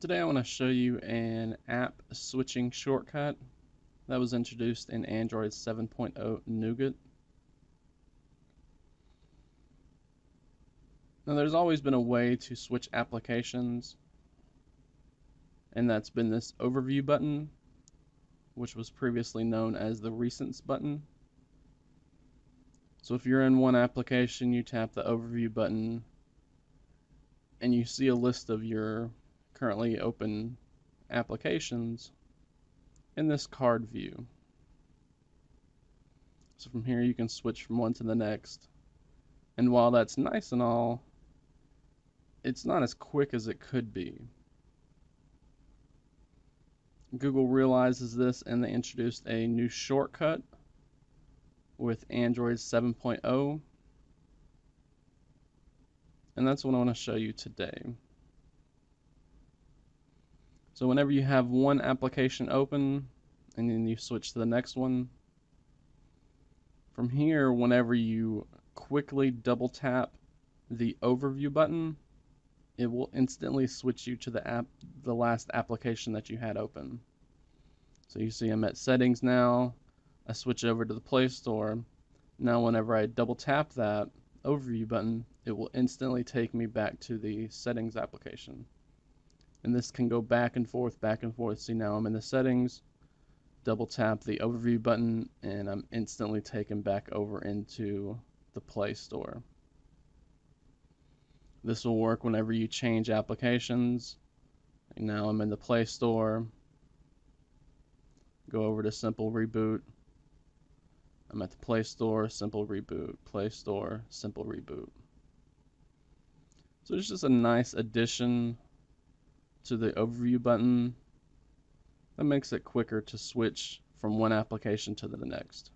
Today I want to show you an app switching shortcut that was introduced in Android 7.0 Nougat. Now there's always been a way to switch applications and that's been this overview button which was previously known as the recents button. So if you're in one application you tap the overview button and you see a list of your currently open applications in this card view. So from here you can switch from one to the next. And while that's nice and all, it's not as quick as it could be. Google realizes this and they introduced a new shortcut with Android 7.0 and that's what I want to show you today. So whenever you have one application open and then you switch to the next one, from here, whenever you quickly double tap the overview button, it will instantly switch you to the app, the last application that you had open. So you see I'm at settings now. I switch over to the Play Store. Now whenever I double tap that overview button, it will instantly take me back to the settings application and this can go back and forth, back and forth. See now I'm in the settings, double tap the overview button, and I'm instantly taken back over into the Play Store. This will work whenever you change applications. now I'm in the Play Store. Go over to Simple Reboot. I'm at the Play Store, Simple Reboot, Play Store, Simple Reboot. So it's just a nice addition to the overview button. That makes it quicker to switch from one application to the next.